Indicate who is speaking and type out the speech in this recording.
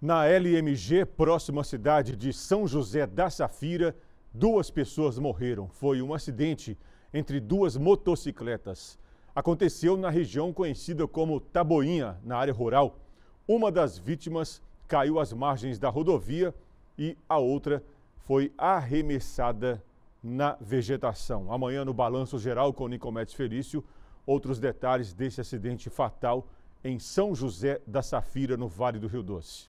Speaker 1: Na LMG, próxima à cidade de São José da Safira, duas pessoas morreram. Foi um acidente entre duas motocicletas. Aconteceu na região conhecida como Taboinha, na área rural. Uma das vítimas caiu às margens da rodovia e a outra foi arremessada na vegetação. Amanhã, no Balanço Geral com Nicomedes Felício, outros detalhes desse acidente fatal em São José da Safira, no Vale do Rio Doce.